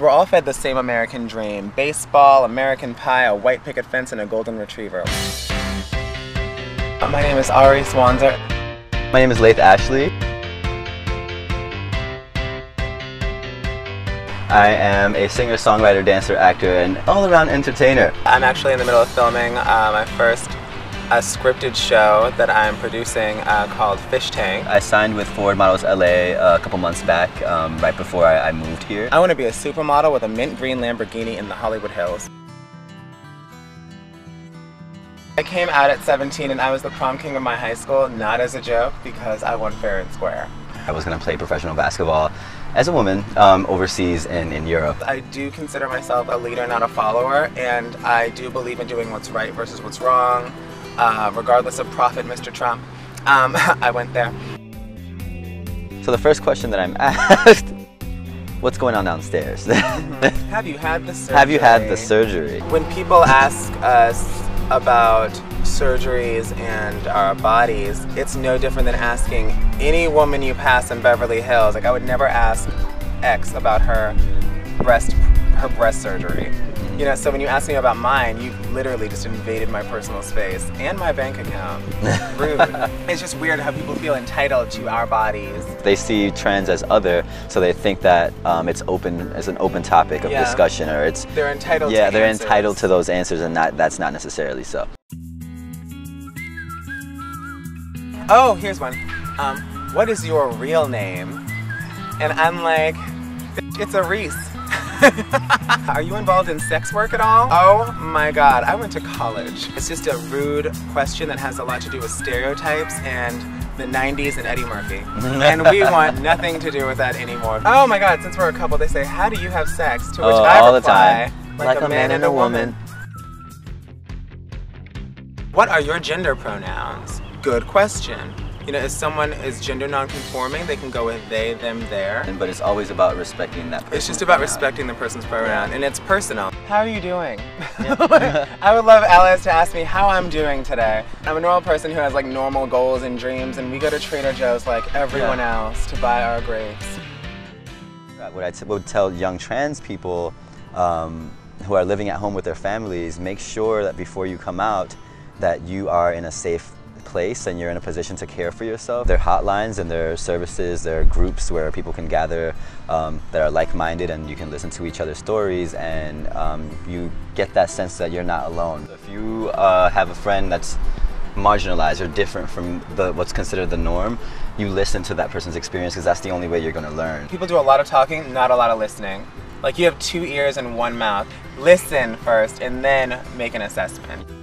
We're all fed the same American dream. Baseball, American pie, a white picket fence, and a golden retriever. My name is Arisce Wanzer. My name is Laith Ashley. I am a singer, songwriter, dancer, actor, and all-around entertainer. I'm actually in the middle of filming uh, my first a scripted show that I'm producing uh, called Fish Tank. I signed with Ford Models LA a couple months back, um, right before I, I moved here. I want to be a supermodel with a mint green Lamborghini in the Hollywood Hills. I came out at 17 and I was the prom king of my high school, not as a joke, because I won fair and square. I was going to play professional basketball as a woman um, overseas and in Europe. I do consider myself a leader, not a follower, and I do believe in doing what's right versus what's wrong uh, regardless of profit, Mr. Trump. Um, I went there. So the first question that I'm asked, what's going on downstairs? Have you had the surgery? Have you had the surgery? When people ask us about surgeries and our bodies, it's no different than asking any woman you pass in Beverly Hills. Like I would never ask X about her breast her breast surgery. You know, so when you ask me about mine, you literally just invaded my personal space and my bank account. Rude. it's just weird how people feel entitled to our bodies. They see trans as other, so they think that um, it's open as an open topic of yeah. discussion, or it's they're entitled. Yeah, they're answers. entitled to those answers, and not that's not necessarily so. Oh, here's one. Um, what is your real name? And I'm like, it's Arisce. Are you involved in sex work at all? Oh my god, I went to college. It's just a rude question that has a lot to do with stereotypes and the 90s and Eddie Murphy. and we want nothing to do with that anymore. Oh my god, since we're a couple, they say, how do you have sex? To which oh, I all reply, the time. Like, like a, a, man, and a woman. woman. What are your gender pronouns? Good question. You know, if someone is gender non-conforming, they can go with they, them, there. But it's always about respecting that person. It's just about pronoun. respecting the person's pronoun, yeah. and it's personal. How are you doing? Yeah. I would love Alice to ask me how I'm doing today. I'm a normal person who has like normal goals and dreams, and we go to Trader Joe's like everyone yeah. else to buy our grapes. What I would tell young trans people um, who are living at home with their families, make sure that before you come out, that you are in a safe place and you're in a position to care for yourself. There are hotlines and there are services, there are groups where people can gather um, that are like-minded and you can listen to each other's stories and um, you get that sense that you're not alone. If you uh, have a friend that's marginalized or different from the, what's considered the norm, you listen to that person's experience because that's the only way you're going to learn. People do a lot of talking, not a lot of listening. Like you have two ears and one mouth. Listen first and then make an assessment.